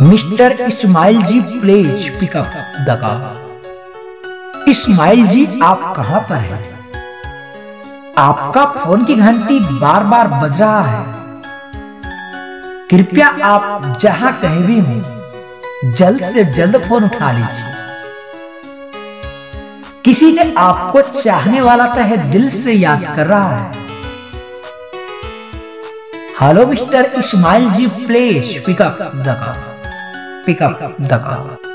Mister Ismail ji please pick up the call Ismail ji, आप कहाँ पर हैं? आपका फ़ोन की घंटी बार बार बज रहा है। कृपया आप जहाँ कहीं भी हो, जल्द से जल्द फ़ोन उठा लीजिए। किसी ने आपको चाहने वाला तो है दिल से याद कर रहा है। Hello mister Ismail ji please pick up the pick up the